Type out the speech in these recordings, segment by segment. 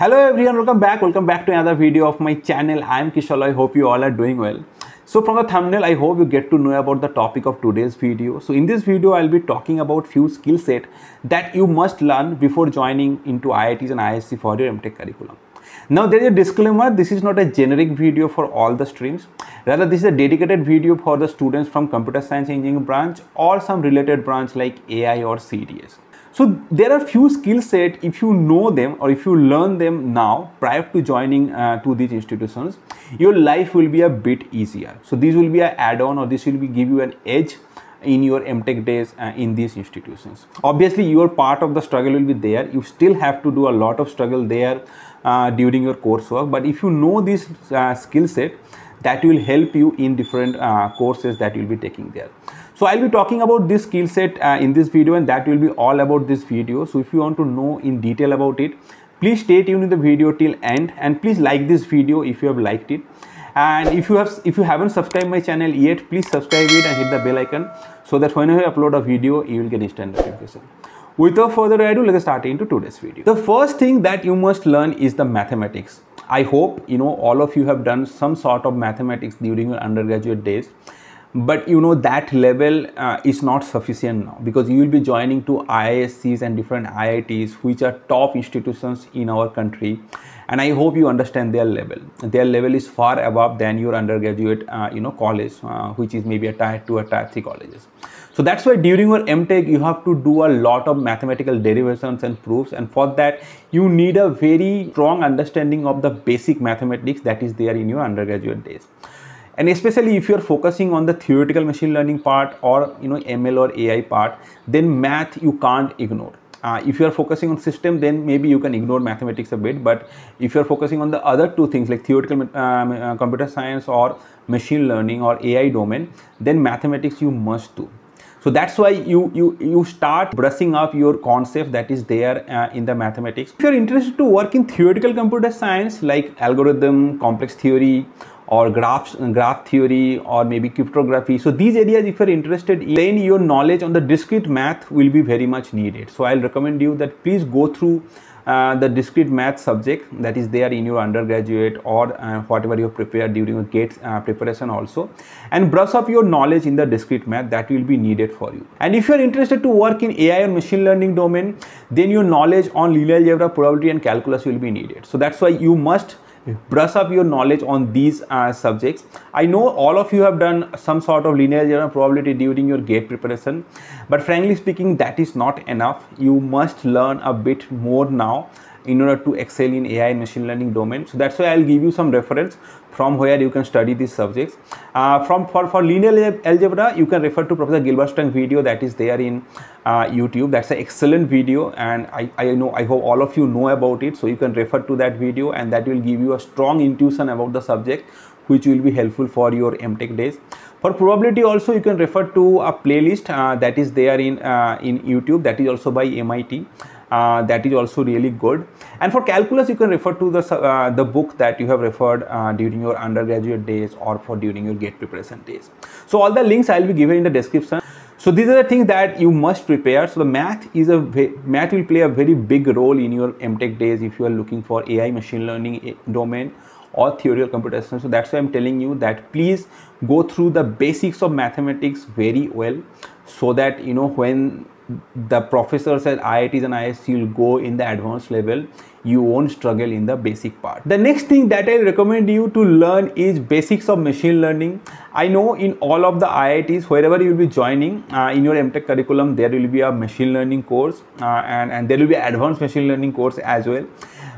Hello everyone, welcome back. Welcome back to another video of my channel. I am Kishal. I hope you all are doing well. So from the thumbnail, I hope you get to know about the topic of today's video. So in this video, I'll be talking about few skill set that you must learn before joining into IITs and IISc for your MTech curriculum. Now there is a disclaimer, this is not a generic video for all the streams. Rather, this is a dedicated video for the students from computer science engineering branch or some related branch like AI or CDS. So there are few skill set if you know them or if you learn them now prior to joining uh, to these institutions, your life will be a bit easier. So this will be an add-on or this will be give you an edge in your MTech days uh, in these institutions. Obviously, your part of the struggle will be there. You still have to do a lot of struggle there uh, during your coursework. But if you know this uh, skill set, that will help you in different uh, courses that you'll be taking there. So I'll be talking about this skill set uh, in this video and that will be all about this video. So if you want to know in detail about it, please stay tuned in the video till end and please like this video if you have liked it. And if you have if you haven't subscribed my channel yet, please subscribe it and hit the bell icon so that whenever I upload a video, you will get instant notification. Without further ado, let's start into today's video. The first thing that you must learn is the mathematics. I hope you know all of you have done some sort of mathematics during your undergraduate days but you know that level uh, is not sufficient now because you will be joining to IISCs and different IITs which are top institutions in our country and I hope you understand their level. Their level is far above than your undergraduate uh, you know college uh, which is maybe a tier 2 or tier 3 colleges. So that's why during your MTech you have to do a lot of mathematical derivations and proofs and for that you need a very strong understanding of the basic mathematics that is there in your undergraduate days and especially if you're focusing on the theoretical machine learning part or you know ml or ai part then math you can't ignore. Uh, if you are focusing on system then maybe you can ignore mathematics a bit. But if you're focusing on the other two things like theoretical um, uh, computer science or machine learning or ai domain then mathematics you must do. So that's why you you you start brushing up your concept that is there uh, in the mathematics. If you're interested to work in theoretical computer science like algorithm complex theory or graph, graph theory or maybe cryptography. So these areas if you're interested in, then your knowledge on the discrete math will be very much needed. So I'll recommend you that please go through uh, the discrete math subject that is there in your undergraduate or uh, whatever you prepared during your GATE uh, preparation also and brush up your knowledge in the discrete math that will be needed for you. And if you are interested to work in AI or machine learning domain then your knowledge on linear algebra, probability and calculus will be needed. So that's why you must brush up your knowledge on these uh, subjects. I know all of you have done some sort of linear algebra probability during your gate preparation but frankly speaking that is not enough. You must learn a bit more now in order to excel in AI and machine learning domain. So that's why I'll give you some reference from where you can study these subjects. Uh, from for, for linear algebra, you can refer to Professor Gilbert Strang video that is there in uh, YouTube. That's an excellent video and I, I know I hope all of you know about it. So you can refer to that video and that will give you a strong intuition about the subject which will be helpful for your MTech days. For probability also you can refer to a playlist uh, that is there in, uh, in YouTube that is also by MIT uh, that is also really good. And for calculus you can refer to the uh, the book that you have referred uh, during your undergraduate days or for during your gate preparation days. So all the links i'll be given in the description. So these are the things that you must prepare. So the math is a math will play a very big role in your mtech days if you are looking for ai machine learning eh, domain or theoretical computation. So that's why i'm telling you that please go through the basics of mathematics very well so that you know when the professors at IITs and IISc will go in the advanced level you won't struggle in the basic part. The next thing that i recommend you to learn is basics of machine learning. I know in all of the iits wherever you will be joining uh, in your mtech curriculum there will be a machine learning course uh, and and there will be advanced machine learning course as well.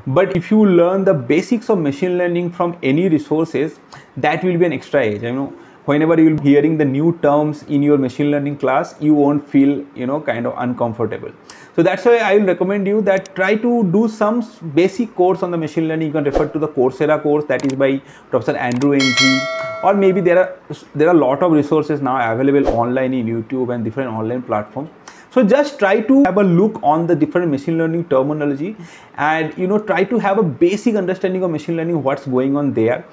But if you learn the basics of machine learning from any resources that will be an extra edge you know whenever you'll be hearing the new terms in your machine learning class you won't feel you know kind of uncomfortable. So that's why i will recommend you that try to do some basic course on the machine learning. You can refer to the coursera course that is by professor andrew ng or maybe there are there are a lot of resources now available online in youtube and different online platforms so just try to have a look on the different machine learning terminology and you know try to have a basic understanding of machine learning what's going on there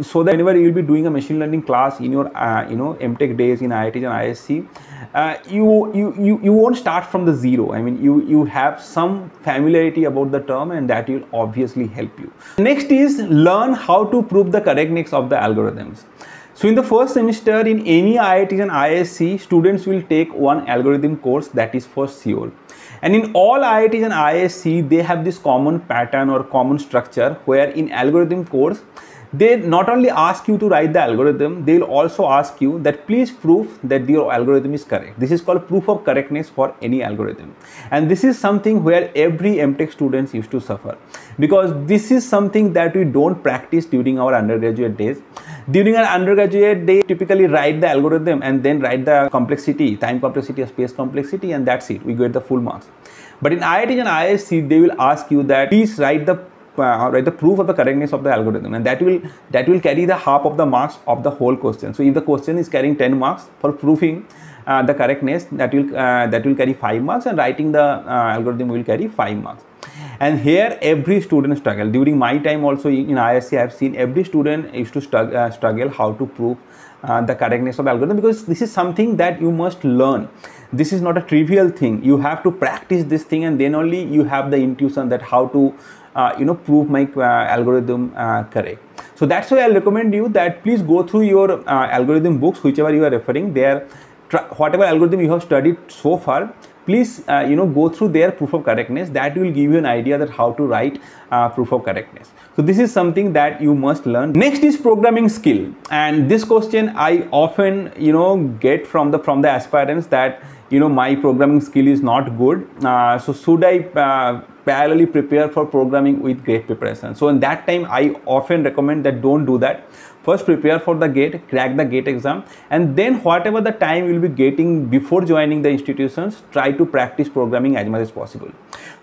so that whenever you'll be doing a machine learning class in your uh, you know mtech days in iits and IISc uh, you, you you you won't start from the zero. I mean you you have some familiarity about the term and that will obviously help you. Next is learn how to prove the correctness of the algorithms so in the first semester in any IITs and IISc, students will take one algorithm course that is for sure. And in all IITs and IISc, they have this common pattern or common structure where in algorithm course, they not only ask you to write the algorithm, they will also ask you that please prove that your algorithm is correct. This is called proof of correctness for any algorithm. And this is something where every MTech students used to suffer because this is something that we don't practice during our undergraduate days. During our undergraduate, they typically write the algorithm and then write the complexity, time complexity, space complexity, and that's it. We get the full marks. But in IIT and IISc, they will ask you that please write the uh, write the proof of the correctness of the algorithm. And that will that will carry the half of the marks of the whole question. So if the question is carrying 10 marks for proving uh, the correctness that will uh, that will carry 5 marks and writing the uh, algorithm will carry 5 marks and here every student struggle. During my time also in, IISc i have seen every student used to uh, struggle how to prove uh, the correctness of algorithm because this is something that you must learn. This is not a trivial thing. You have to practice this thing and then only you have the intuition that how to uh, you know prove my uh, algorithm uh, correct. So that's why i'll recommend you that please go through your algorithm books whichever you are referring. There whatever algorithm you have studied so far please uh, you know go through their proof of correctness. That will give you an idea that how to write uh, proof of correctness. So this is something that you must learn. Next is programming skill. And this question i often you know get from the from the aspirants that you know my programming skill is not good. Uh, so should i parallelly prepare for programming with gate preparation? So in that time i often recommend that don't do that first prepare for the gate crack the gate exam and then whatever the time you will be getting before joining the institutions try to practice programming as much as possible.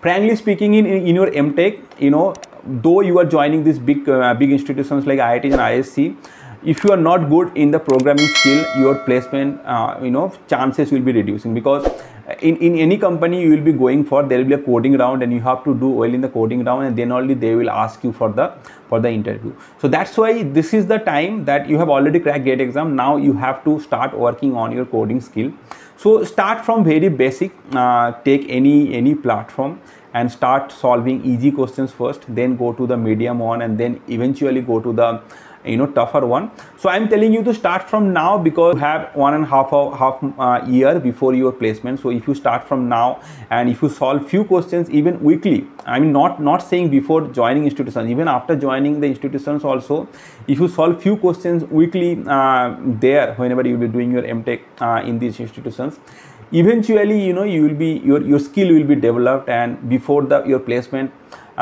Frankly speaking in, in, your mtech you know though you are joining these big uh, big institutions like iit and IISc if you are not good in the programming skill your placement uh, you know chances will be reducing because in, in any company you will be going for there will be a coding round and you have to do well in the coding round and then only they will ask you for the for the interview. So that's why this is the time that you have already cracked gate exam. Now you have to start working on your coding skill. So start from very basic uh, take any any platform and start solving easy questions first then go to the medium one and then eventually go to the you know tougher one. So i'm telling you to start from now because you have one and a half a half uh, year before your placement. So if you start from now and if you solve few questions even weekly i mean not not saying before joining institutions even after joining the institutions also if you solve few questions weekly uh, there whenever you will be doing your mtech uh, in these institutions eventually you know you will be your your skill will be developed and before the your placement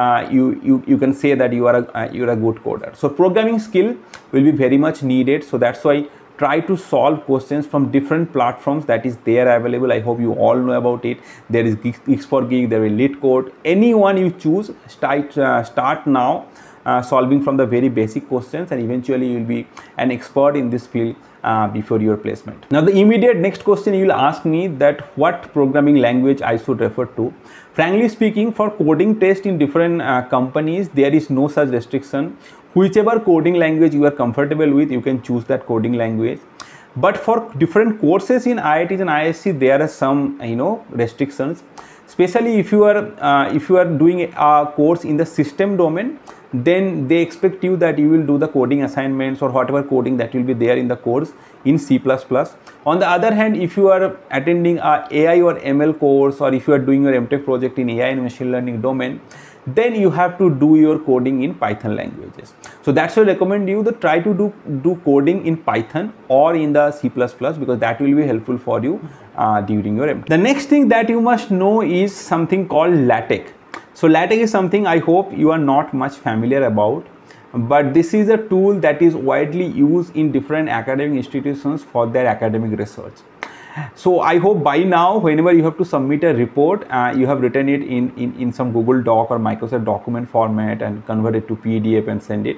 uh, you, you you can say that you are a uh, you're a good coder. So programming skill will be very much needed. So that's why try to solve questions from different platforms that is there available. I hope you all know about it. There is Geeks for Geek there is LeetCode anyone you choose start uh, start now uh, solving from the very basic questions and eventually you will be an expert in this field uh, before your placement. Now the immediate next question you will ask me that what programming language I should refer to. Frankly speaking for coding test in different uh, companies there is no such restriction. Whichever coding language you are comfortable with you can choose that coding language. But for different courses in IITs and IISc there are some you know restrictions especially if you are uh, if you are doing a course in the system domain then they expect you that you will do the coding assignments or whatever coding that will be there in the course in C++. On the other hand, if you are attending a AI or ML course or if you are doing your MTech project in AI and machine learning domain, then you have to do your coding in Python languages. So that's why I recommend you to try to do, do coding in Python or in the C++ because that will be helpful for you uh, during your MTech. The next thing that you must know is something called LaTeX. So LaTeX is something I hope you are not much familiar about but this is a tool that is widely used in different academic institutions for their academic research. So I hope by now whenever you have to submit a report uh, you have written it in, in, in some Google Doc or Microsoft document format and convert it to PDF and send it.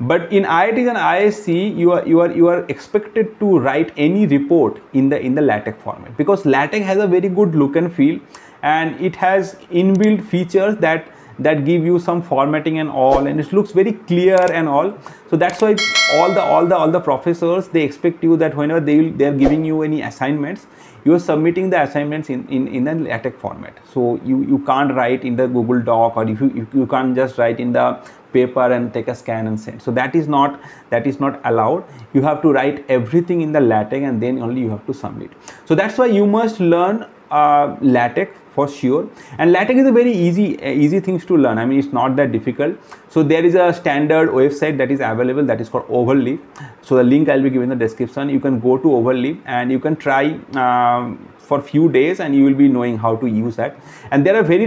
but in IITs and IISc you are you are you are expected to write any report in the in the LaTeX format because LaTeX has a very good look and feel and it has inbuilt features that that give you some formatting and all and it looks very clear and all. So that's why all the all the all the professors they expect you that whenever they they're giving you any assignments you are submitting the assignments in in in a latex format. So you you can't write in the google doc or if you you, you can't just write in the paper and take a scan and send. So that is not that is not allowed. You have to write everything in the latex and then only you have to submit. So that's why you must learn uh, latex for sure. And latex is a very easy easy things to learn. I mean it's not that difficult. So there is a standard website that is available that is called overleaf. So the link i'll be giving in the description. You can go to overleaf and you can try um, for few days and you will be knowing how to use that. And there are very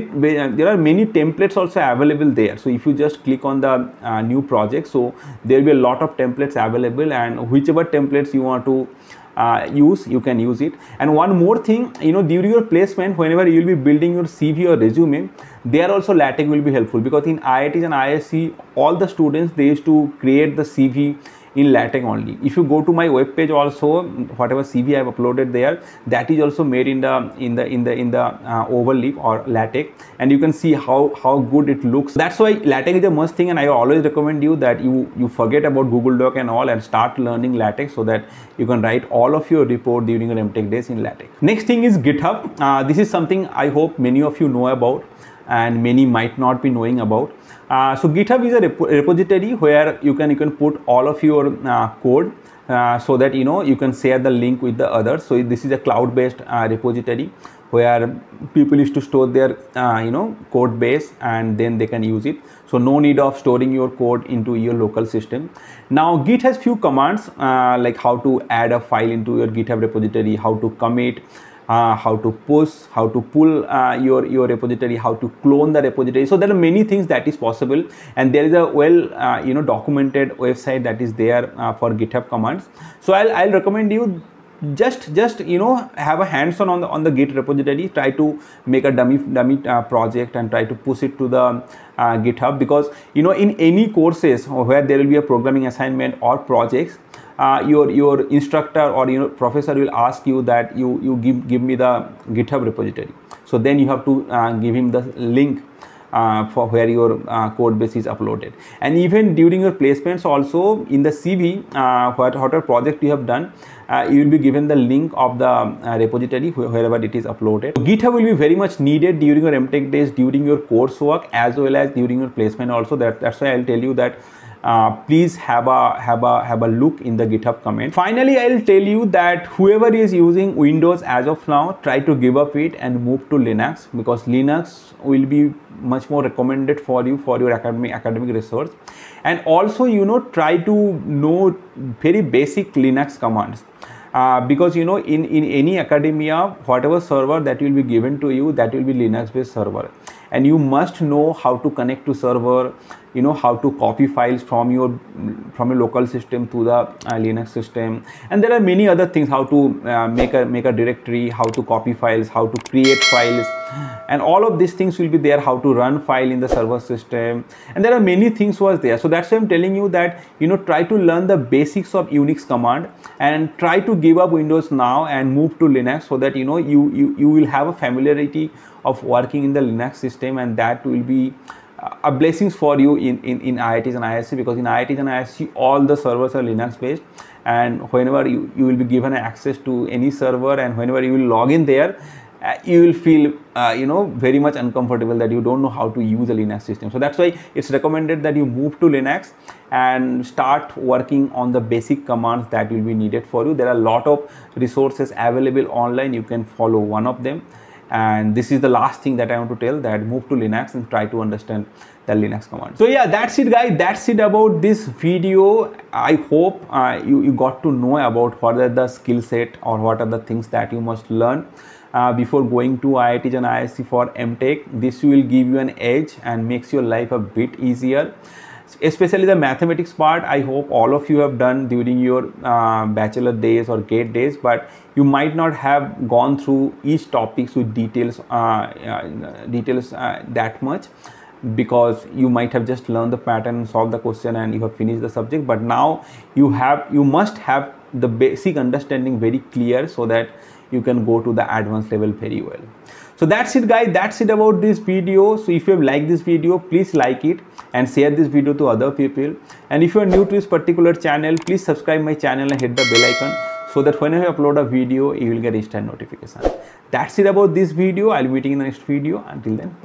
there are many templates also available there. So if you just click on the uh, new project so there will be a lot of templates available and whichever templates you want to uh, use you can use it. And one more thing you know during your placement whenever you will be building your cv or resume there also latex will be helpful because in iits and IISc all the students they used to create the cv in latex only. If you go to my web page also whatever cv i have uploaded there that is also made in the in the in the in the uh, overleaf or latex and you can see how how good it looks. That's why latex is a must thing and i always recommend you that you you forget about google doc and all and start learning latex so that you can write all of your report during your mtech days in latex next thing is github. Uh, this is something i hope many of you know about and many might not be knowing about uh, so GitHub is a rep repository where you can you can put all of your uh, code uh, so that you know you can share the link with the others. So this is a cloud-based uh, repository where people used to store their uh, you know code base and then they can use it. So no need of storing your code into your local system. Now Git has few commands like how to add a file into your GitHub repository, how to commit uh, how to push, how to pull uh, your, your repository, how to clone the repository. So there are many things that is possible and there is a well, uh, you know, documented website that is there uh, for GitHub commands. So I'll, I'll recommend you just just you know have a hands-on on the on the git repository try to make a dummy dummy uh, project and try to push it to the uh, github because you know in any courses where there will be a programming assignment or projects uh, your your instructor or your professor will ask you that you you give give me the github repository so then you have to uh, give him the link uh, for where your uh, code base is uploaded and even during your placements also in the cv uh, whatever project you have done uh, you will be given the link of the repository wherever it is uploaded. GitHub will be very much needed during your MTech days, during your coursework as well as during your placement also. That, that's why I'll tell you that uh, please have a have a have a look in the github comment. Finally i'll tell you that whoever is using windows as of now try to give up it and move to linux because linux will be much more recommended for you for your academic academic research. And also you know try to know very basic linux commands. Uh, because you know in in any academia whatever server that will be given to you that will be linux based server and you must know how to connect to server you know how to copy files from your from your local system to the uh, linux system. And there are many other things how to uh, make a make a directory how to copy files how to create files. And all of these things will be there how to run file in the server system. And there are many things was there. So that's why i'm telling you that you know try to learn the basics of unix command and try to give up windows now and move to linux so that you know you you, you will have a familiarity of working in the linux system and that will be a blessings for you in, in, in IITs and IISc because in IITs and IISc all the servers are Linux based and whenever you, you will be given access to any server and whenever you will log in there uh, you will feel uh, you know very much uncomfortable that you don't know how to use a linux system. So that's why it's recommended that you move to linux and start working on the basic commands that will be needed for you. There are a lot of resources available online. You can follow one of them and this is the last thing that I want to tell that move to Linux and try to understand the Linux command. So yeah, that's it guys. That's it about this video. I hope uh, you, you got to know about what are the skill set or what are the things that you must learn uh, before going to IIT and IISc for MTech. This will give you an edge and makes your life a bit easier especially the mathematics part i hope all of you have done during your uh, bachelor days or gate days but you might not have gone through each topics with details uh, uh, details uh, that much because you might have just learned the pattern solved the question and you have finished the subject. But now you have you must have the basic understanding very clear so that you can go to the advanced level very well so that's it guys. That's it about this video. So if you have liked this video please like it and share this video to other people. And if you are new to this particular channel please subscribe my channel and hit the bell icon so that whenever I upload a video you will get instant notification. That's it about this video. I'll be meeting in the next video. Until then